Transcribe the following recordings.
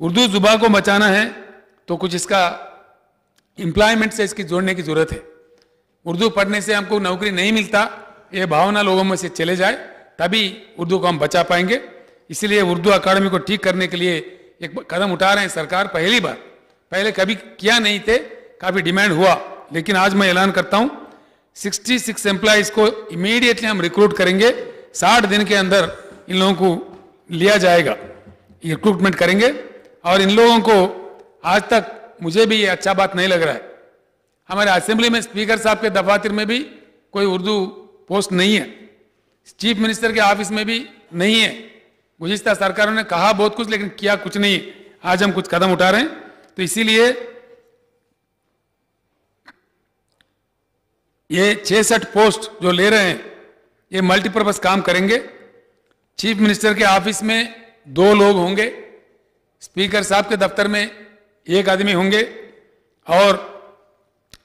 उर्दू जुबा को बचाना है तो कुछ इसका एम्प्लॉयमेंट से इसकी जोड़ने की ज़रूरत है। उर्दू पढ़ने से हमको नौकरी नहीं मिलता, ये भावना लोगों में से चले जाए, तभी उर्दू को हम बचा पाएँगे। इसलिए उर्दू अकादमी को ठीक करने के लिए एक कदम उठा रहे हैं सरकार, पहली बार। पहले कभी किया नहीं थे, काफ़ी डिमांड हुआ। लेकिन आज मैं ऐलान करता हूँ 66 एम्प्लॉयज़ को इमीडिएटली हम रिक्रूट करेंगे। 60 दिन के अंदर इन लोगों को लिया जाएगा। रिक्रूटमेंट करेंगे। और इन लोगों को आज तक मुझे भी ये अच्छा बात नहीं लग रहा है। हमारे असेंबली में स्पीकर साहब के दफातर में भी कोई उर्दू पोस्ट नहीं है। चीफ मिनिस्टर के ऑफ़िस में भी नहीं है। गुजिस्ता सरकारों ने कहा बहुत कुछ, लेकिन किया कुछ नहीं आज हम कुछ कदम उठा रहे हैं। तो इसीलिए ये छिसठ पोस्ट जो ले रहे हैं, ये मल्टीपर्पज काम करेंगे। चीफ मिनिस्टर के ऑफ़िस में दो लोग होंगे स्पीकर साहब के दफ्तर में एक आदमी होंगे और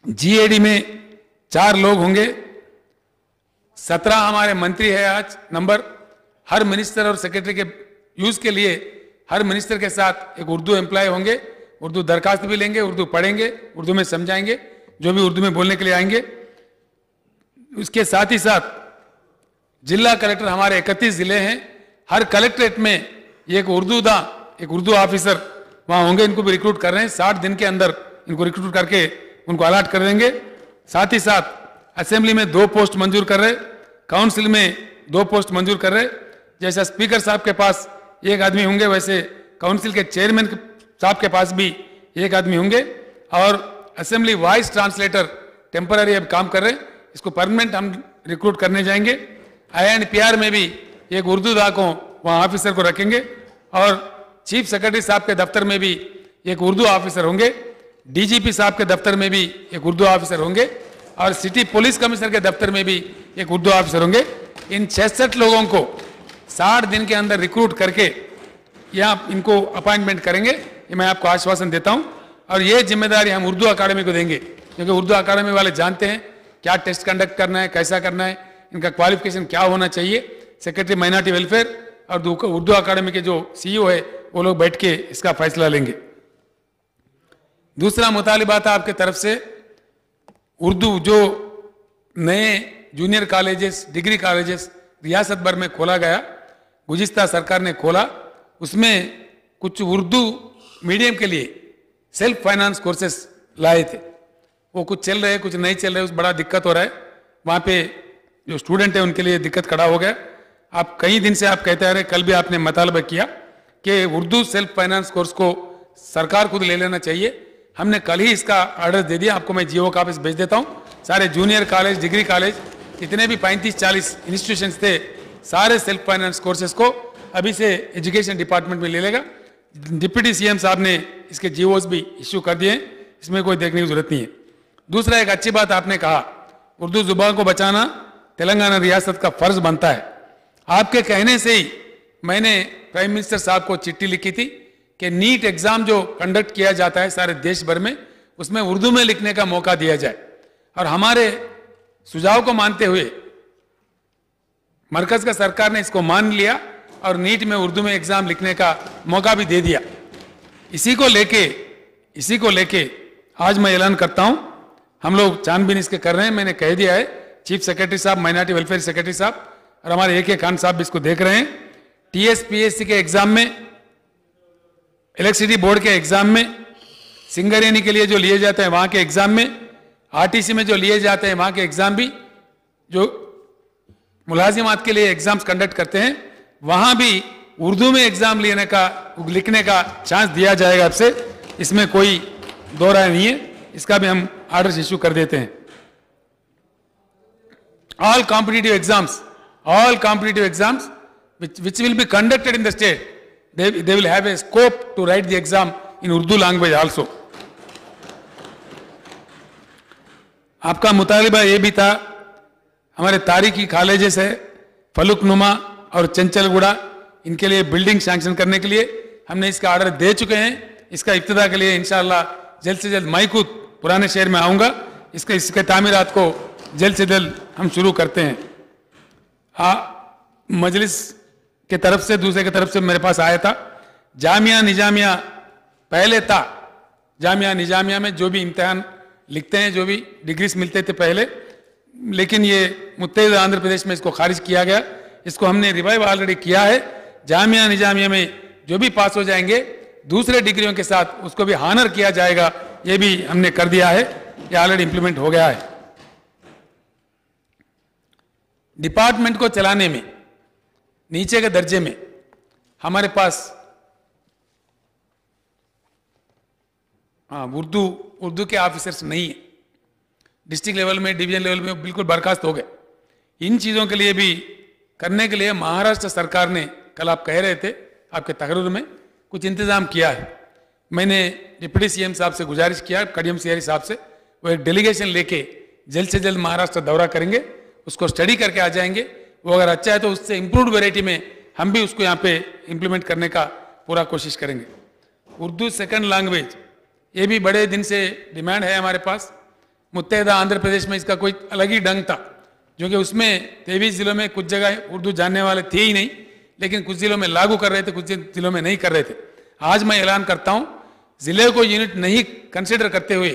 जीएडी में चार लोग होंगे। सत्रह हमारे मंत्री है आज, नंबर। हर मिनिस्टर और सेक्रेटरी के यूज़ के लिए हर मिनिस्टर के साथ एक उर्दू एम्प्लॉय होंगे। उर्दू दरखास्त भी लेंगे, उर्दू पढ़ेंगे, उर्दू में समझाएँगे, जो भी उर्दू में बोलने के लिए आएँगे। उसके साथ ही साथ जिला कलेक्टर हमारे 31 ज़िले हैं। हर कलेक्ट्रेट में एक उर्दू दा, एक उर्दू ऑफिसर वहाँ होंगे, इनको भी रिक्रूट कर रहे हैं। साठ दिन के अंदर इनको रिक्रूट करके उनको अलर्ट कर देंगे। साथ ही साथ असेंबली में दो पोस्ट मंजूर कर रहे काउंसिल में दो पोस्ट मंजूर कर रहे। जैसा स्पीकर साहब के पास एक आदमी होंगे, वैसे काउंसिल के चेयरमैन साहब के पास भी एक आदमी होंगे। और असेंबली वॉइस ट्रांसलेटर टेम्पररी अब काम कर रहे हैं। इसको परमानेंट हम रिक्रूट करने जाएँगे। आई में भी एक उर्दू दा को वहाँ ऑफिसर को रखेंगे और चीफ सेक्रेटरी साहब के दफ्तर में भी एक उर्दू ऑफिसर होंगे। डीजीपी साहब के दफ्तर में भी एक उर्दू ऑफिसर होंगे और सिटी पुलिस कमिश्नर के दफ्तर में भी एक उर्दू ऑफिसर होंगे। इन छिसठ लोगों को साठ दिन के अंदर रिक्रूट करके यहाँ इनको अपॉइंटमेंट करेंगे। ये मैं आपको आश्वासन देता हूँ। और ये ज़िम्मेदारी हम उर्दू अकादमी को देंगे, क्योंकि उर्दू अकादमी वाले जानते हैं क्या टेस्ट कंडक्ट करना है, कैसा करना है, इनका क्वालिफिकेशन क्या होना चाहिए? सेक्रेटरी माइनॉरिटी वेलफेयर और उर्दू अकाडमी के जो सीईओ है, वो लोग बैठ के इसका फैसला लेंगे। दूसरा मुतालबा था आपके तरफ़ से, उर्दू जो नए जूनियर कॉलेजेस डिग्री कॉलेजेस रियासत भर में खोला गया, गुजिस्ता सरकार ने खोला, उसमें कुछ उर्दू मीडियम के लिए सेल्फ फाइनेंस कोर्सेस लाए थे। वो कुछ चल रहे कुछ नहीं चल रहे, उस बड़ा दिक्कत हो रहा है। वहाँ पे जो स्टूडेंट है, उनके लिए दिक्कत खड़ा हो गया। आप कई दिन से आप कहते आ रहे कल भी आपने मतालबा किया कि उर्दू सेल्फ फाइनेंस कोर्स को सरकार खुद ले लेना चाहिए। हमने कल ही इसका ऑर्डर दे दिया। आपको मैं जियो का ऑफ़िस भेज देता हूँ। सारे जूनियर कॉलेज डिग्री कॉलेज जितने भी पैंतीस चालीस इंस्टीट्यूशन थे, सारे सेल्फ फाइनेंस कोर्सेज को अभी से एजुकेशन डिपार्टमेंट में ले लेगा। डिप्यूटी सीएम साहब ने इसके जीओस भी इश्यू कर दिए इसमें कोई देखने की ज़रूरत नहीं है। दूसरा एक अच्छी बात आपने कहा, उर्दू ज़ुबान को बचाना तेलंगाना रियासत का फ़र्ज़ बनता है। आपके कहने से ही मैंने प्राइम मिनिस्टर साहब को चिट्ठी लिखी थी कि नीट एग्ज़ाम जो कंडक्ट किया जाता है सारे देश भर में, उसमें उर्दू में लिखने का मौका दिया जाए। और हमारे सुझाव को मानते हुए मरकज का सरकार ने इसको मान लिया और नीट में उर्दू में एग्ज़ाम लिखने का मौका भी दे दिया। इसी को लेके, इसी को लेके आज मैं ऐलान करता हूँ हम लोग छानबीन इसके कर रहे हैं। मैंने कह दिया है, चीफ सेक्रेटरी साहब, माइनॉरिटी वेलफेयर सेक्रेटरी साहब, और हमारे ए के खान साहब भी इसको देख रहे हैं। टीएसपीएससी के एग्ज़ाम में इलेक्ट्रिसिटी बोर्ड के एग्ज़ाम में सिंगरेनी के लिए जो लिए जाते हैं, वहाँ के एग्ज़ाम में आरटीसी में जो लिए जाते हैं, वहाँ के एग्ज़ाम भी, जो मुलाजिमात के लिए एग्ज़ाम्स कंडक्ट करते हैं, वहाँ भी उर्दू में एग्ज़ाम लेने का, लिखने का चांस दिया जाएगा आपसे। इसमें कोई दो नहीं है। इसका भी हम आर्डर्स इश्यू कर देते हैं। All competitive exams all competitive exams which will be conducted in the state they will have a scope to write the exam in Urdu language also आपका मुतालबा यह भी था, हमारे तारीखी कॉलेजेस है फलुकनुमा और चंचलगुड़ा इनके लिए बिल्डिंग सैंक्शन करने के लिए हमने इसका ऑर्डर दे चुके हैं। इसका इब्तदा के लिए इनशाला जल्द से जल्द माइकूद पुराने शहर में आऊँगा। इसके इसके तामीरात को जल्द से जल्द हम शुरू करते हैं। आ, मजलिस के तरफ़ से दूसरे के तरफ़ से मेरे पास आया था। जामिया निजामिया पहले था। जामिया निजामिया में जो भी इम्तहान लिखते हैं जो भी डिग्रीज मिलते थे पहले लेकिन ये मुतहद आंध्र प्रदेश में इसको खारिज किया गया। इसको हमने रिवाइव ऑलरेडी किया है। जामिया निजामिया में जो भी पास हो जाएँगे दूसरे डिग्रियों के साथ उसको भी हानर किया जाएगा। ये भी हमने कर दिया है, ये ऑलरेडी इंप्लीमेंट हो गया है। डिपार्टमेंट को चलाने में, नीचे के दर्जे में, हमारे पास हाँ उर्दू उर्दू के ऑफिसर्स नहीं है। डिस्ट्रिक्ट लेवल में डिवीज़न लेवल में बिल्कुल बर्खास्त हो गए। इन चीज़ों के लिए भी, करने के लिए महाराष्ट्र सरकार ने, कल आप कह रहे थे, आपके तकरूर में कुछ इंतज़ाम किया है। मैंने डिप्टी सीएम साहब से गुजारिश किया, कडियम सियारी साहब से, वो एक डेलीगेशन लेके जल्द से जल्द महाराष्ट्र दौरा करेंगे, उसको स्टडी करके आ जाएँगे। वो अगर अच्छा है तो उससे इम्प्रूव वेराइटी में हम भी उसको यहाँ पे इम्प्लीमेंट करने का पूरा कोशिश करेंगे। उर्दू सेकंड लैंग्वेज ये भी बड़े दिन से डिमांड है हमारे पास। मुतहदा आंध्र प्रदेश में इसका कोई अलग ही ढंग था, जो कि उसमें तेईस जिलों में कुछ जगह उर्दू जानने वाले थे ही नहीं, लेकिन कुछ जिलों में लागू कर रहे थे, कुछ जिलों में नहीं कर रहे थे। आज मैं ऐलान करता हूँ ज़िले को यूनिट नहीं कंसिडर करते हुए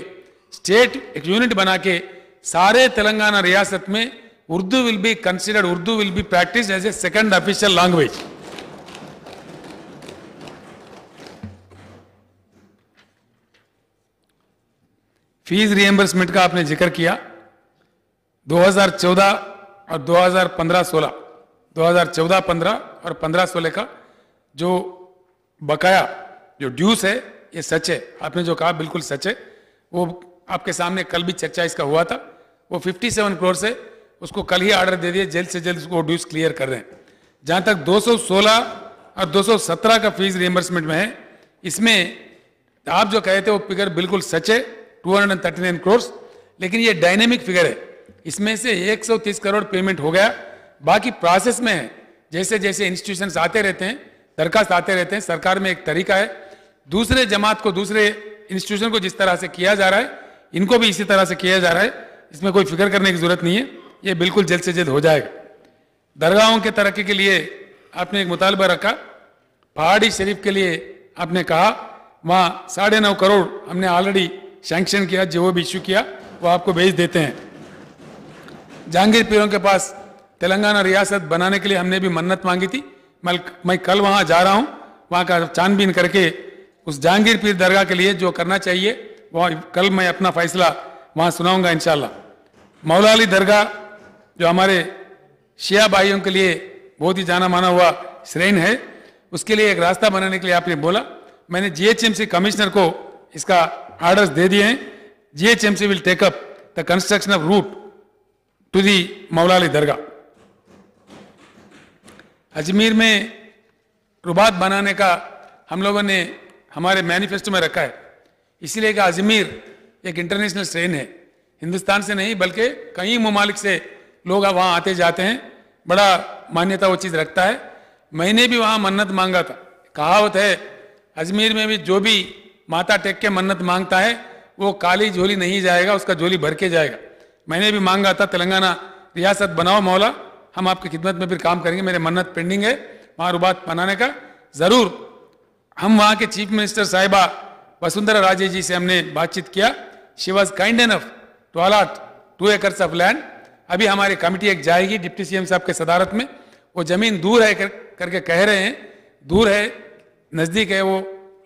स्टेट एक यूनिट बना के सारे तेलंगाना रियासत में Urdu will be considered Urdu will be practice as a second official language fees reimbursement का आपने ज़िक्र किया 2014 और 2015-16 2014-15 और 15-16 का जो बकाया, जो ड्यूस है ये सच है। आपने जो कहा बिल्कुल सच है। वो आपके सामने कल भी चर्चा इसका हुआ था। वो 57 करोड़ से उसको कल ही ऑर्डर दे दिए। जल्द से जल्द उसको ड्यूस क्लियर कर रहे हैं जहाँ तक 216 और 217 का फ़ीस रिएम्बर्समेंट में है, इसमें आप जो कहे थे वो फिगर बिल्कुल सच है। 239 करोड़ लेकिन ये डायनेमिक फिगर है। इसमें से 130 करोड़ पेमेंट हो गया। बाकी प्रोसेस में जैसे जैसे इंस्टीट्यूशन आते रहते हैं, दरखास्त आते रहते हैं, सरकार में एक तरीका है। दूसरे जमात को, दूसरे इंस्टीट्यूशन को जिस तरह से किया जा रहा है, इनको भी इसी तरह से किया जा रहा है। इसमें कोई फ़िक्र करने की ज़रूरत नहीं है। ये बिल्कुल जल्द से जल्द हो जाएगा। दरगाहों के तरक्की के लिए आपने एक मुतालबा रखा। पहाड़ी शरीफ के लिए आपने कहा। वहाँ साढ़े नौ करोड़ हमने ऑलरेडी सैंक्शन किया, जो भी इश्यू किया, वो आपको भेज देते हैं। जहांगीर पीरों के पास तेलंगाना रियासत बनाने के लिए हमने भी मन्नत मांगी थी। मैं मैं कल वहाँ जा रहा हूँ। वहाँ का छानबीन करके उस जहांगीर पीर दरगाह के लिए जो करना चाहिए, वह कल मैं अपना फैसला वहाँ सुनाऊँगा इंशाल्लाह। मौला अली दरगाह, जो हमारे शिया भाइयों के लिए बहुत ही जाना माना हुआ श्रेण है, उसके लिए एक रास्ता बनाने के लिए आपने बोला। मैंने जीएचएमसी कमिश्नर को इसका ऑर्डर्स दे दिए हैं। GHMC will take up the construction of route to the Maula Ali दरगाह। अजमेर में रुबात बनाने का हम लोगों ने हमारे मैनिफेस्टो में रखा है। इसीलिए कि अजमेर एक इंटरनेशनल ट्रेन है। हिंदुस्तान से नहीं, बल्कि कई ममालिक से लोग वहाँ आते जाते हैं। बड़ा मान्यता वो चीज़ रखता है। मैंने भी वहाँ मन्नत मांगा था। कहावत है, अजमेर में भी जो भी माता टेक के मन्नत माँगता है, वो काली झोली नहीं जाएगा, उसका झोली भर के जाएगा। मैंने भी मांगा था, तेलंगाना रियासत बनाओ मौला, हम आपकी खिदमत में फिर काम करेंगे, मेरे मन्नत पेंडिंग है, वहाँ रुबात बनाने का। ज़रूर हम वहाँ के चीफ मिनिस्टर साहिबा वसुंधरा राजे जी से हमने बातचीत किया। She was kind enough to allot two acres of land अभी हमारी कमिटी एक जाएगी डिप्टी सीएम साहब के सदारत में। वो ज़मीन दूर है कर, करके कह रहे हैं दूर है नज़दीक है वो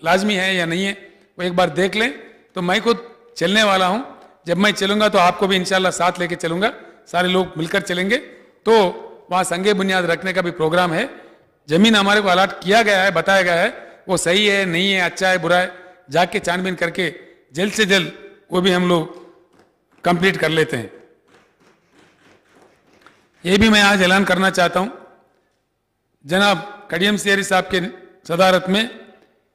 लाजमी है या नहीं है वो एक बार देख लें। तो मैं खुद चलने वाला हूँ। जब मैं चलूँगा तो आपको भी इंशाल्लाह साथ लेके चलूँगा। सारे लोग मिलकर चलेंगे। तो वहाँ संगे बुनियाद रखने का भी प्रोग्राम है। ज़मीन हमारे को अलाट किया गया है बताया गया है। वो सही है, नहीं है अच्छा है, बुरा है, जाके छानबीन करके जल्द से जल्द वो भी हम लोग कंप्लीट कर लेते हैं। ये भी मैं आज ऐलान करना चाहता हूँ। जनाब कडियम सियरी साहब के सदारत में,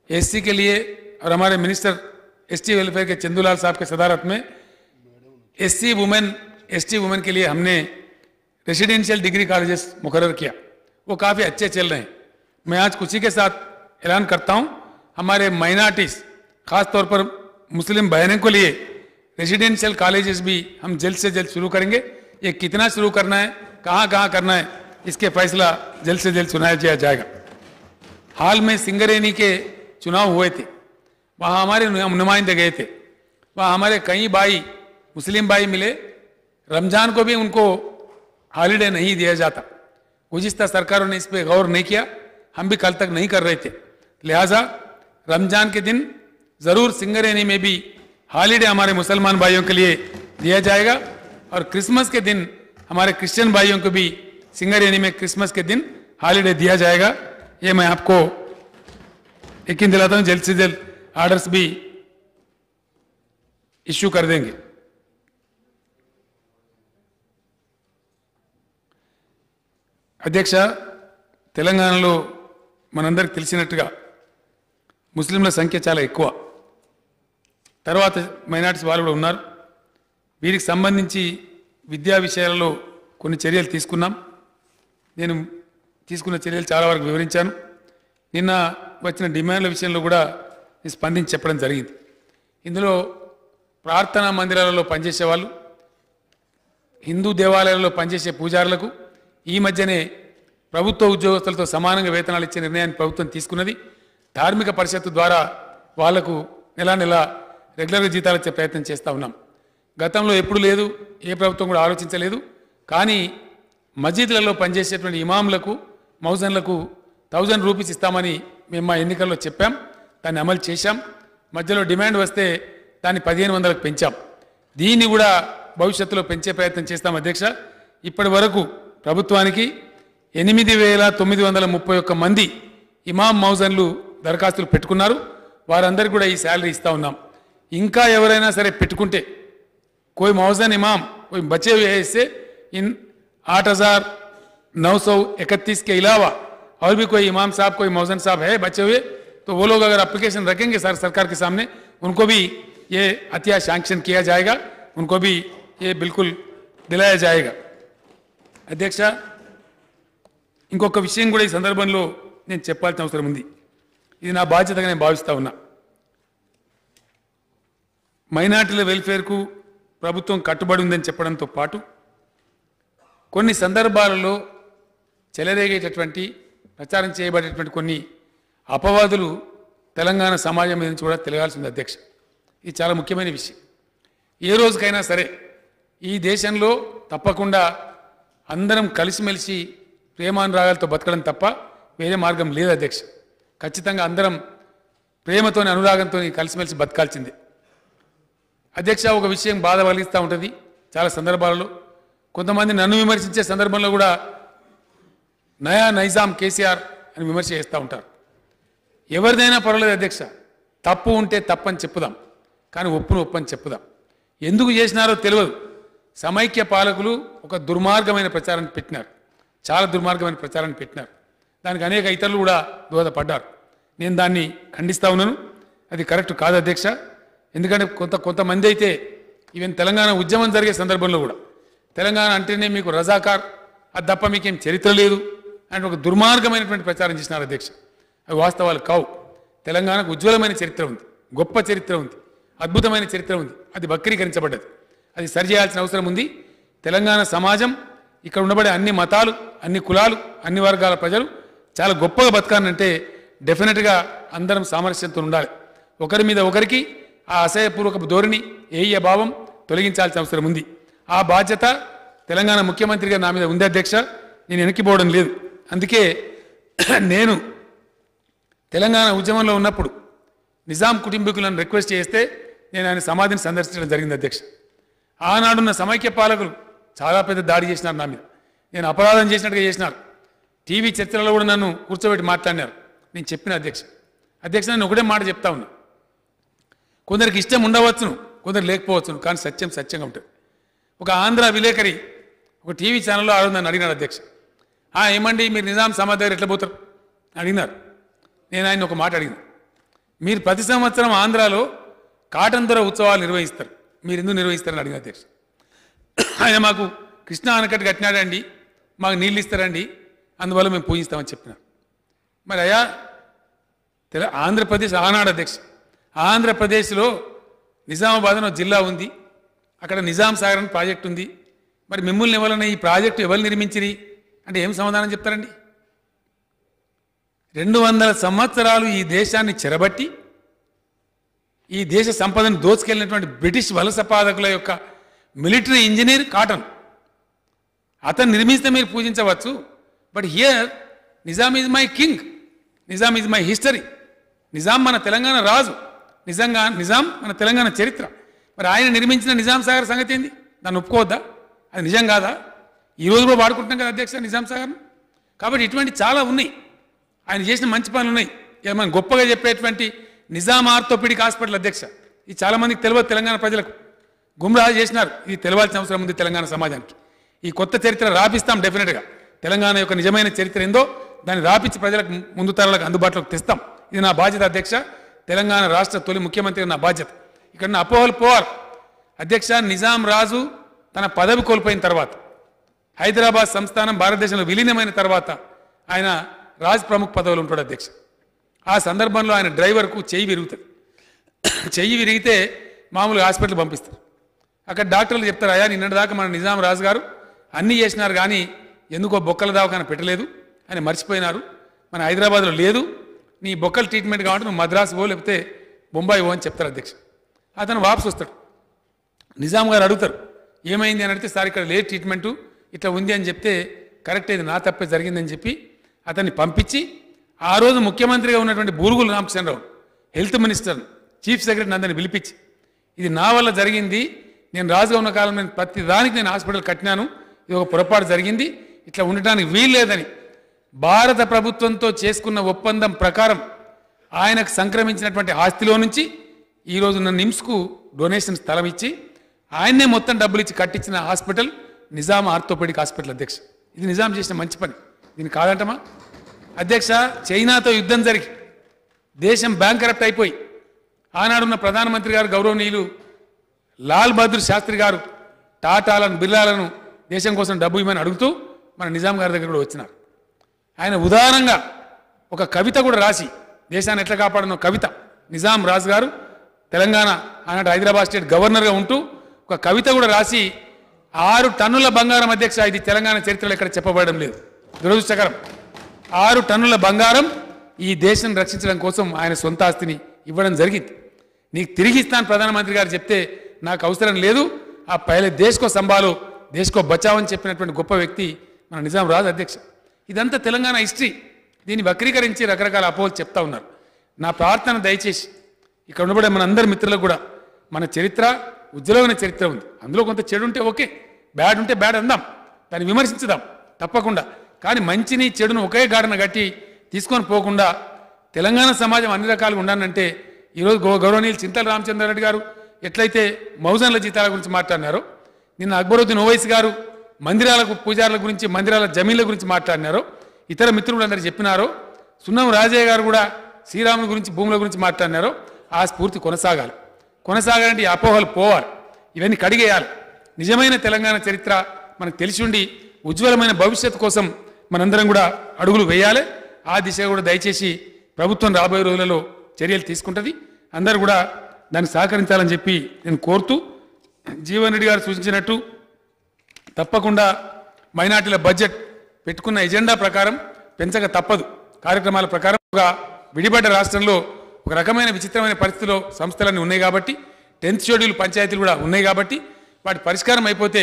एससी के लिए और हमारे मिनिस्टर एसटी वेलफेयर के चंदूलाल साहब के सदारत में, एससी वुमेन, एसटी वुमेन के लिए हमने रेसिडेंशियल डिग्री कॉलेजेस मुकर किया। वो काफ़ी अच्छे चल रहे हैं। मैं आज खुशी के साथ ऐलान करता हूँ, हमारे माइनॉरिटीज़ खास तौर पर मुस्लिम बहनों के लिए रेजिडेंशियल कॉलेजेस भी हम जल्द से जल्द शुरू करेंगे। ये कितना शुरू करना है, कहाँ कहाँ करना है, इसके फैसला जल्द से जल्द सुनाया जाया जाएगा। हाल में सिंगरेनी के चुनाव हुए थे, वहाँ हमारे नुमाइंदे गए थे। वहाँ हमारे कई भाई, मुस्लिम भाई मिले, रमज़ान को भी उनको हॉलीडे नहीं दिया जाता। गुजिस्ता सरकारों ने इस पर गौर नहीं किया, हम भी कल तक नहीं कर रहे थे। लिहाजा रमजान के दिन जरूर सिंगरेनी में भी हॉलीडे हमारे मुसलमान भाइयों के लिए दिया जाएगा और क्रिसमस के दिन हमारे क्रिश्चियन भाइयों को भी सिंगरेनी में क्रिसमस के दिन हॉलीडे दिया जाएगा ये मैं आपको यकीन दिलाता हूं जल्द से जल्द ऑर्डर्स भी इश्यू कर देंगे అధ్యక్ష తెలంగాణలో మనందరికి తెలిసినట్టుగా ముస్లింల సంఖ్య చాలా ఎక్కువ. తర్వాత మైనార్టీస్ వాళ్ళు కూడా ఉన్నారు. వీరికి సంబంధించి విద్యా విషయాలలో కొన్ని చర్యలు తీసుకున్నాం. నేను తీసుకున్న చర్యలు చాలా వరకు వివరించాను. నిన్న వచ్చిన డిమాండ్ల విషయంలో కూడా నేను స్పందించి చెప్పడం జరిగింది. ఇందులో ప్రార్థనా మందిరాలలో పనిచేసే వాళ్ళు హిందూ దేవాలయాలలో పనిచేసే పూజారులకు ఈ మధ్యనే ప్రభుత్వ ఉద్యోగస్తులతో సమానంగా వేతనాలు ఇచ్చే నిర్ణయాన్ని ప్రభుత్వం తీసుకున్నది. ధార్మిక పరిషత్తు ద్వారా వాళ్ళకు నెలా నెల రెగ్యులర్గా జీతాలు ఇచ్చే ప్రయత్నం చేస్తూ ఉన్నాం. గతంలో ఎప్పుడు లేదు ఏ ప్రభుత్వం కూడా ఆలోచించలేదు. కానీ మసీదులలో పనిచేసేటువంటి ఇమాంలకు మౌజన్లకు థౌజండ్ రూపీస్ ఇస్తామని మేము మా ఎన్నికల్లో చెప్పాం. దాన్ని అమలు చేశాం. మధ్యలో డిమాండ్ వస్తే దాన్ని పదిహేను వందలకు పెంచాం. దీన్ని కూడా భవిష్యత్తులో పెంచే ప్రయత్నం చేస్తాం అధ్యక్ష. ఇప్పటి వరకు ప్రభుత్వానికి ఎనిమిది వేల తొమ్మిది వందల ముప్పై ఒక్క మంది ఇమాం మౌజన్లు దరఖాస్తులు పెట్టుకున్నారు వారందరికీ కూడా ఈ శాలరీ ఇస్తా ఉన్నాం ఇంకా ఎవరైనా సరే పెట్టుకుంటే कोई मौजन इमाम कोई बचे हुए हैं इससे इन आठ हजार नौ सौ इकतीस के अलावा और भी कोई इमाम साहब कोई मौजन साहब है बचे हुए तो वो लोग अगर एप्लीकेशन रखेंगे सर सरकार के सामने उनको भी ये हथिया सैंक्शन किया जाएगा उनको भी ये बिल्कुल दिलाया जाएगा అధ్యక్ష ఇంకొక విషయం కూడా ఈ సందర్భంలో నేను చెప్పాల్సిన అవసరం ఉంది ఇది నా బాధ్యతగా నేను భావిస్తా ఉన్నా. మైనార్టీల వెల్ఫేర్కు ప్రభుత్వం కట్టుబడి ఉందని చెప్పడంతో పాటు కొన్ని సందర్భాలలో చెలరేగేటటువంటి ప్రచారం చేయబడేటువంటి కొన్ని అపవాదులు తెలంగాణ సమాజం మీద నుంచి కూడా తెలియాల్సింది అధ్యక్ష. ఇది చాలా ముఖ్యమైన విషయం. ఏ రోజుకైనా సరే ఈ దేశంలో తప్పకుండా అందరం కలిసిమెలిసి ప్రేమానురాగాలతో బతకడం తప్ప వేరే మార్గం లేదు అధ్యక్ష. ఖచ్చితంగా అందరం ప్రేమతోని అనురాగంతో కలిసిమెలిసి బతకాల్సిందే. అధ్యక్ష ఒక విషయం బాధ కలిగిస్తూ ఉంటుంది చాలా సందర్భాలలో. కొంతమంది నన్ను విమర్శించే సందర్భంలో కూడా నయా నైజాం కేసీఆర్ అని విమర్శ చేస్తూ ఉంటారు. ఎవరిదైనా పర్వాలేదు అధ్యక్ష తప్పు ఉంటే తప్పని చెప్పుదాం కానీ ఒప్పును ఒప్పని చెప్పుదాం. ఎందుకు చేసినారో తెలియదు. సమైక్య పాలకులు ఒక దుర్మార్గమైన ప్రచారాన్ని పెట్టినారు. చాలా దుర్మార్గమైన ప్రచారాన్ని పెట్టినారు. దానికి అనేక ఇతరులు కూడా దోహదపడ్డారు. నేను దాన్ని ఖండిస్తా ఉన్నాను. అది కరెక్ట్ కాదు అధ్యక్ష. ఎందుకంటే కొంత కొంతమంది అయితే ఈవెన్ తెలంగాణ ఉద్యమం జరిగే సందర్భంలో కూడా తెలంగాణ అంటేనే మీకు రజాకార్ అది తప్ప మీకేం చరిత్ర లేదు అంటే ఒక దుర్మార్గమైనటువంటి ప్రచారం చేసినారు అధ్యక్ష. అవి వాస్తవాలు కావు. తెలంగాణకు ఉజ్వలమైన చరిత్ర ఉంది. గొప్ప చరిత్ర ఉంది. అద్భుతమైన చరిత్ర ఉంది. అది వక్రీకరించబడ్డది. అది సరిచేయాల్సిన అవసరం ఉంది. తెలంగాణ సమాజం ఇక్కడ ఉండబడే అన్ని మతాలు అన్ని కులాలు అన్ని వర్గాల ప్రజలు చాలా గొప్పగా బతకాలంటే డెఫినెట్గా అందరం సామరస్యంతో ఉండాలి. ఒకరి మీద ఒకరికి ఆ అసహ్యపూర్వక ధోరణి ఏయ భావం తొలగించాల్సిన అవసరం ఉంది. ఆ బాధ్యత తెలంగాణ ముఖ్యమంత్రిగా నా మీద ఉంది అధ్యక్ష నేను వెనక్కిపోవడం లేదు. అందుకే నేను తెలంగాణ ఉద్యమంలో ఉన్నప్పుడు నిజాం కుటుంబీకులను రిక్వెస్ట్ చేస్తే నేను ఆయన సమాధిని సందర్శించడం జరిగింది అధ్యక్ష. ఆనాడున్న సమైక్య పాలకులు చాలా పెద్ద దాడి చేసినారు నా మీద. నేను అపరాధం చేసినట్టుగా చేసినారు. టీవీ చర్చలలో కూడా నన్ను కూర్చోబెట్టి మాట్లాడినారు. నేను చెప్పిన అధ్యక్ష. అధ్యక్ష నేను ఒకటే మాట చెప్తా ఉన్నా. కొందరికి ఇష్టం ఉండవచ్చును కొందరు లేకపోవచ్చును కానీ సత్యం సత్యంగా ఉంటుంది. ఒక ఆంధ్ర విలేకరి ఒక టీవీ ఛానల్లో ఆ నన్ను అడిగినాడు అధ్యక్ష. ఏమండి మీరు నిజాం సమాజ్ దగ్గర ఎట్లా పోతారు? అడిగినారు. నేను ఆయన ఒక మాట అడిగిన. మీరు ప్రతి సంవత్సరం ఆంధ్రాలో కాటన్ దొర ఉత్సవాలు నిర్వహిస్తారు. మీరు ఎందుకు నిర్వహిస్తారని అడిగిన అధ్యక్ష. ఆయన మాకు కృష్ణా ఆనకట్టు కట్టినాడండి మాకు నీళ్ళు ఇస్తారండి అందువల్ల మేము పూజిస్తామని చెప్పిన మరి అయ్యా తెల ఆంధ్రప్రదేశ్ ఆనాడు అధ్యక్ష ఆంధ్రప్రదేశ్లో నిజామాబాద్ అని జిల్లా ఉంది. అక్కడ నిజాం సాగర్ అని ప్రాజెక్ట్ ఉంది. మరి మిమ్మల్ని ఎవరైనా ఈ ప్రాజెక్టు ఎవరు నిర్మించిరి? అంటే ఏం సమాధానం చెప్తారండి? రెండు వందల సంవత్సరాలు ఈ దేశాన్ని చెరబట్టి ఈ దేశ సంపదను దోచుకెళ్ళినటువంటి బ్రిటిష్ వలసపాదకుల యొక్క మిలిటరీ ఇంజనీర్ కాటన్. అతను నిర్మిస్తే మీరు పూజించవచ్చు. But here Nizam is my king Nizam is my history Nizam మన తెలంగాణ రాజు. నిజంగా నిజాం మన తెలంగాణ చరిత్ర. మరి ఆయన నిర్మించిన నిజాం సాగర్ సంగతి ఏంది? దాన్ని ఒప్పుకోవద్దా? అది నిజం కాదా? ఈ రోజు కూడా వాడుకుంటున్నాం కదా అధ్యక్ష నిజాం సాగర్ను కాబట్టి ఇటువంటి చాలా ఉన్నాయి. ఆయన చేసిన మంచి పనులు ఉన్నాయి ఇక మనం గొప్పగా చెప్పేటువంటి నిజాం ఆర్థోపెడిక్ హాస్పిటల్ అధ్యక్ష. ఇది చాలామందికి తెలియదు తెలంగాణ ప్రజలకు. గుమ్రాహ చేసినారు. ఇది తెలవాల్సిన అవసరం ఉంది తెలంగాణ సమాజానికి. ఈ కొత్త చరిత్ర రాపిస్తాం డెఫినెట్గా తెలంగాణ యొక్క నిజమైన చరిత్ర ఏందో దాన్ని రాపించి ప్రజలకు ముందు తరాలకు అందుబాటులోకి తెస్తాం. ఇది నా బాధ్యత అధ్యక్ష. తెలంగాణ రాష్ట్ర తొలి ముఖ్యమంత్రి నా బాధ్యత. ఇక్కడ నా అపోహలు పోవాలి. అధ్యక్ష నిజాం రాజు తన పదవి కోల్పోయిన తర్వాత హైదరాబాద్ సంస్థానం భారతదేశంలో విలీనమైన తర్వాత ఆయన రాజ్ ప్రముఖ్ పదవులు ఉంటాడు అధ్యక్ష. ఆ సందర్భంలో ఆయన డ్రైవర్కు చెయ్యి విరుగుతుంది. చెయ్యి విరిగితే మామూలుగా హాస్పిటల్ పంపిస్తారు. అక్కడ డాక్టర్లు చెప్తారు అయ్యా నిన్నటి దాకా మన నిజాం రాజు గారు అన్నీ చేసినారు కానీ ఎందుకో బొక్కల దావఖాన పెట్టలేదు అని మర్చిపోయినారు. మన హైదరాబాద్లో లేదు. నీ బొక్కల ట్రీట్మెంట్ కావాలంటే నువ్వు మద్రాసు పో లేకపోతే బొంబాయి పో అని చెప్తారు అధ్యక్ష. అతను వాపసు వస్తాడు. నిజాం గారు అడుగుతారు ఏమైంది? అని అడిగితే సార్ ఇక్కడ లేదు ట్రీట్మెంటు ఇట్లా ఉంది అని చెప్తే కరెక్ట్ ఇది నా తప్పే జరిగిందని చెప్పి అతన్ని పంపించి ఆ రోజు ముఖ్యమంత్రిగా ఉన్నటువంటి Burugula Ramakrishna Rao health minister chief సెక్రటరీని అందరిని పిలిపించి ఇది నా వల్ల జరిగింది. నేను రాజుగా ఉన్న కాలంలో నేను ప్రతి దానికి నేను హాస్పిటల్ కట్టినాను. ఇది ఒక పొరపాటు జరిగింది. ఇట్లా ఉండటానికి వీలు లేదని భారత ప్రభుత్వంతో చేసుకున్న ఒప్పందం ప్రకారం ఆయనకు సంక్రమించినటువంటి ఆస్తిలో నుంచి ఈ నన్ను నిమ్స్కు డొనేషన్ స్థలం ఇచ్చి ఆయన్నే మొత్తం డబ్బులు ఇచ్చి కట్టించిన హాస్పిటల్ నిజాం ఆర్థోపెడిక్ హాస్పిటల్ అధ్యక్ష. ఇది నిజాం చేసిన మంచి పని. దీన్ని కాదంటమా? అధ్యక్ష చైనాతో యుద్ధం జరిగి దేశం బ్యాంక్ అయిపోయి ఆనాడున్న ప్రధానమంత్రి గారు గౌరవనీయులు లాల్ బహదూర్ శాస్త్రి గారు టాటాలను బిర్లాలను దేశం కోసం డబ్బు ఇవ్వమని అడుగుతూ మన నిజాం గారి దగ్గర కూడా వచ్చినారు. ఆయన ఉదారంగా ఒక కవిత కూడా రాసి దేశాన్ని ఎట్లా కాపాడనో కవిత నిజాం రాజు గారు తెలంగాణ ఆనాడు హైదరాబాద్ స్టేట్ గవర్నర్గా ఉంటూ ఒక కవిత కూడా రాసి ఆరు టన్నుల బంగారం అధ్యక్ష ఇది తెలంగాణ చరిత్రలో ఎక్కడ చెప్పబడడం లేదు. దురదృష్టకరం. ఆరు టన్నుల బంగారం ఈ దేశం రక్షించడం కోసం ఆయన సొంత ఆస్తిని ఇవ్వడం జరిగింది. నీకు తిరిగి ఇస్తాను ప్రధానమంత్రి గారు చెప్తే నాకు అవసరం లేదు. ఆ పైలే దేశకో సంబాలో దేశకో బచావని చెప్పినటువంటి గొప్ప వ్యక్తి మన నిజాం రాజు అధ్యక్ష. ఇదంతా తెలంగాణ హిస్టరీ. దీన్ని వక్రీకరించి రకరకాల అపోహలు చెప్తా ఉన్నారు. నా ప్రార్థన దయచేసి ఇక్కడ ఉండబడే మన అందరి మిత్రులకు కూడా మన చరిత్ర ఉజ్వలమైన చరిత్ర ఉంది. అందులో కొంత చెడు ఉంటే ఓకే బ్యాడ్ ఉంటే బ్యాడ్ అందాం. దాన్ని విమర్శించుదాం. తప్పకుండా. కానీ మంచిని చెడును ఒకే గాడన కట్టి తీసుకొని పోకుండా తెలంగాణ సమాజం అన్ని రకాలుగా ఉండాలంటే ఈరోజు గౌ గౌరవనీయులు చింతల రామచంద్రారెడ్డి గారు ఎట్లయితే మౌజన్ల జీతాల గురించి మాట్లాడినారో నిన్న అక్బరుద్దీన్ ఓవైసీ గారు మందిరాలకు పూజారుల గురించి మందిరాల జమీన్ల గురించి మాట్లాడినారో. ఇతర మిత్రులందరూ చెప్పినారో. సున్నం రాజయ్య గారు కూడా శ్రీరాముల గురించి భూముల గురించి మాట్లాడినారో. ఆ స్ఫూర్తి కొనసాగాలి. కొనసాగాలంటే ఈ అపోహలు పోవాలి. ఇవన్నీ కడిగేయాలి. నిజమైన తెలంగాణ చరిత్ర మనకు తెలిసిండి ఉజ్వలమైన భవిష్యత్తు కోసం మనందరం కూడా అడుగులు వేయాలి. ఆ దిశగా కూడా దయచేసి ప్రభుత్వం రాబోయే రోజులలో చర్యలు తీసుకుంటుంది. అందరూ కూడా దాన్ని సహకరించాలని చెప్పి నేను కోరుతూ జీవన్ రెడ్డి గారు సూచించినట్టు తప్పకుండా మైనార్టీల బడ్జెట్ పెట్టుకున్న ఎజెండా ప్రకారం పెంచక తప్పదు. కార్యక్రమాల ప్రకారం ఒక విడిపడ్డ రాష్ట్రంలో ఒక రకమైన విచిత్రమైన పరిస్థితిలో సంస్థలన్నీ ఉన్నాయి కాబట్టి టెన్త్ షెడ్యూల్ పంచాయతీలు కూడా ఉన్నాయి కాబట్టి వాటి పరిష్కారం అయిపోతే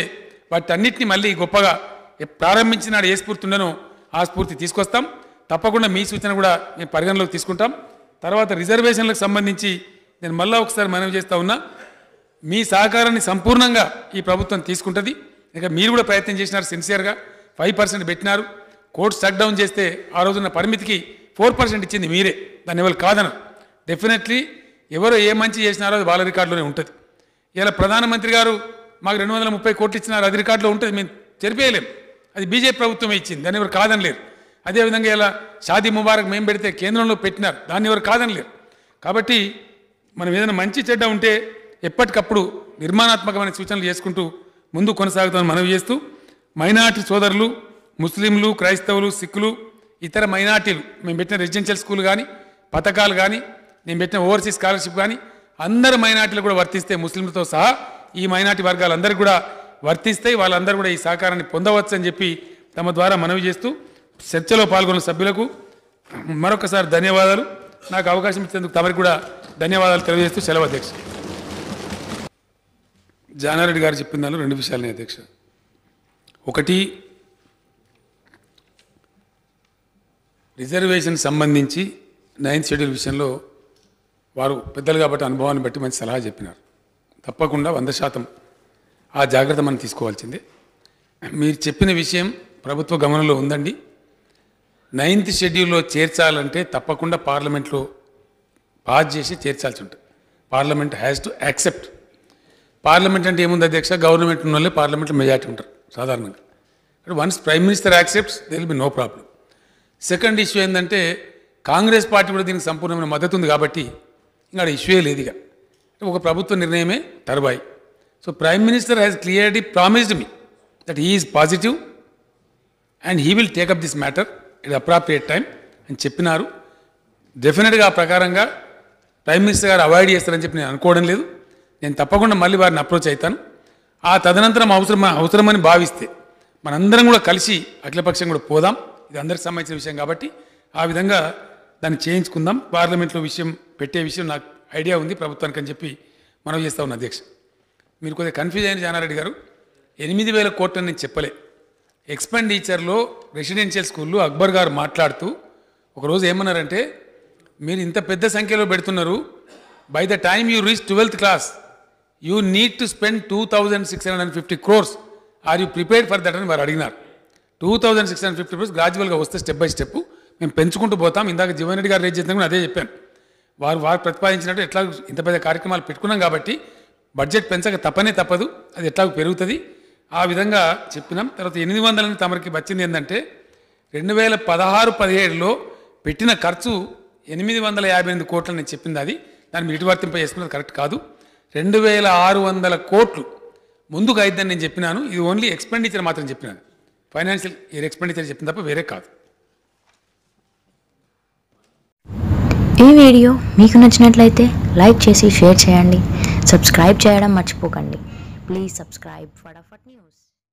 వాటి అన్నింటినీ మళ్ళీ గొప్పగా ప్రారంభించిన ఏ స్ఫూర్తి ఉండనో ఆ స్ఫూర్తి తీసుకొస్తాం. తప్పకుండా మీ సూచన కూడా మేము పరిగణలోకి తీసుకుంటాం. తర్వాత రిజర్వేషన్లకు సంబంధించి నేను మళ్ళీ ఒకసారి మనవి చేస్తూ ఉన్నా మీ సహకారాన్ని సంపూర్ణంగా ఈ ప్రభుత్వం తీసుకుంటుంది. ఇక మీరు కూడా ప్రయత్నం చేసినారు సిన్సియర్గా ఫైవ్ పర్సెంట్ పెట్టినారు. కోర్టు షట్ డౌన్ చేస్తే ఆ రోజున్న పరిమితికి ఫోర్ పర్సెంట్ ఇచ్చింది మీరే. దాన్ని ఎవరు కాదన డెఫినెట్లీ ఎవరు ఏ మంచి చేసినారో అది వాళ్ళ రికార్డులోనే ఉంటుంది. ఇలా ప్రధానమంత్రి గారు మాకు రెండు వందల ముప్పై కోట్లు ఇచ్చినారు అది రికార్డులో ఉంటుంది మేము చెరిపేయలేం. అది బీజేపీ ప్రభుత్వమే ఇచ్చింది దాన్ని ఎవరు కాదనలేరు. అదేవిధంగా ఇలా షాదీ ముబారక్ మేము పెడితే కేంద్రంలో పెట్టినారు దాన్ని ఎవరు కాదనలేరు. కాబట్టి మనం ఏదైనా మంచి చెడ్డ ఉంటే ఎప్పటికప్పుడు నిర్మాణాత్మకమైన సూచనలు చేసుకుంటూ ముందు కొనసాగుతామని మనవి చేస్తూ మైనార్టీ సోదరులు ముస్లింలు క్రైస్తవులు సిక్కులు ఇతర మైనార్టీలు మేము పెట్టిన రెసిడెన్షియల్ స్కూల్ కానీ పథకాలు కానీ నేను పెట్టిన ఓవర్సీస్ స్కాలర్షిప్ కానీ అందరు మైనార్టీలు కూడా వర్తిస్తే ముస్లింలతో సహా ఈ మైనార్టీ వర్గాలందరికీ కూడా వర్తిస్తే వాళ్ళందరూ కూడా ఈ సహకారాన్ని పొందవచ్చు అని చెప్పి తమ ద్వారా మనవి చేస్తూ చర్చలో పాల్గొన్న సభ్యులకు మరొకసారి ధన్యవాదాలు. నాకు అవకాశం ఇచ్చేందుకు తమరికి కూడా ధన్యవాదాలు తెలియజేస్తూ సెలవు అధ్యక్షుడు. జానారెడ్డి గారు చెప్పిన దానిలో రెండు విషయాలని అధ్యక్ష. ఒకటి రిజర్వేషన్ సంబంధించి నైన్త్ షెడ్యూల్ విషయంలో వారు పెద్దలు కాబట్టి అనుభవాన్ని బట్టి మంచి సలహా చెప్పినారు. తప్పకుండా వంద శాతం ఆ జాగ్రత్త మనం తీసుకోవాల్సిందే. మీరు చెప్పిన విషయం ప్రభుత్వ గమనంలో ఉందండి. నైన్త్ షెడ్యూల్లో చేర్చాలంటే తప్పకుండా పార్లమెంట్లో పాస్ చేసి చేర్చాల్సి ఉంటుంది. Parliament has to accept parliament అంటే ఏముంది అధ్యక్ష? గవర్నమెంట్ ఉన్న వాళ్ళే పార్లమెంట్లో మెజార్టీ ఉంటారు సాధారణంగా. Once prime minister accepts the bill no problem second issue ఏంటంటే కాంగ్రెస్ పార్టీ కూడా దీనికి సంపూర్ణమైన మద్దతు ఉంది కాబట్టి ఇంకా ఇష్యూయే లేదు ఇక. ఒక ప్రభుత్వ నిర్ణయమే టర్బాయి so prime minister has clearly promised me that he is positive and he will take up this matter at appropriate time అని చెప్పినారు. డెఫినెట్గా ఆ ప్రకారంగా ప్రైమ్ మినిస్టర్ గారు అవాయిడ్ చేస్తారని చెప్పి నేను అనుకోవడం లేదు. నేను తప్పకుండా మళ్ళీ వారిని అప్రోచ్ అవుతాను. ఆ తదనంతరం అవసరం అవసరమని భావిస్తే మనందరం కూడా కలిసి అఖిలపక్షం కూడా పోదాం. ఇది అందరికి సంబంధించిన విషయం కాబట్టి ఆ విధంగా దాన్ని చేయించుకుందాం. పార్లమెంట్లో విషయం పెట్టే విషయం నాకు ఐడియా ఉంది. ప్రభుత్వానికి అని చెప్పి మనం చేస్తా ఉన్న అధ్యక్ష. మీరు కొద్దిగా కన్ఫ్యూజ్ అయిన జానారెడ్డి గారు ఎనిమిది వేల కోట్లని నేను చెప్పలే. ఎక్స్పెండిచర్లో రెసిడెన్షియల్ స్కూల్లో అక్బర్ గారు మాట్లాడుతూ ఒకరోజు ఏమన్నారంటే మీరు ఇంత పెద్ద సంఖ్యలో పెడుతున్నారు. By the time you reach twelfth class you need to spend two thousand six hundred and fifty crores. Are you prepared for that అని వారు అడిగినారు. Two thousand six hundred fifty crores గ్రాడ్యువల్గా వస్తే స్టెప్ బై స్టెప్ మేము పెంచుకుంటూ పోతాం. ఇందాక జీవన్ రెడ్డి గారు రేజ్ చేసిన కూడా అదే చెప్పాను. వారు వారు ప్రతిపాదించినట్టు ఎట్లా ఇంత పెద్ద కార్యక్రమాలు పెట్టుకున్నాం కాబట్టి బడ్జెట్ పెంచక తప్పనే తప్పదు. అది ఎట్లా పెరుగుతుంది. ఆ విధంగా చెప్పినాం. తర్వాత ఎనిమిది వందలని తమరికి వచ్చింది ఏంటంటే రెండు వేల పదహారు పదిహేడులో పెట్టిన ఖర్చు ఎనిమిది వందల యాభై ఎనిమిది కోట్లని చెప్పింది అది. దాన్ని మీరు ఇటు వర్తింప చేసుకున్నది కరెక్ట్ కాదు. రెండు వేల ఆరు వందల కోట్లు. ముందుకు అయిద్దని నేను చెప్పినాను ఇది ఓన్లీ ఎక్స్పెండిచర్ మాత్రం చెప్పినాను. ఫైనాన్షియల్ ఇయర్ ఎక్స్పెండిచర్ చెప్పిన తప్ప వేరే కాదు. ఈ వీడియో మీకు నచ్చినట్లయితే లైక్ చేసి షేర్ చేయండి. సబ్స్క్రైబ్ చేయడం మర్చిపోకండి. ప్లీజ్ సబ్స్క్రైబ్ ఫటాఫట్ న్యూస్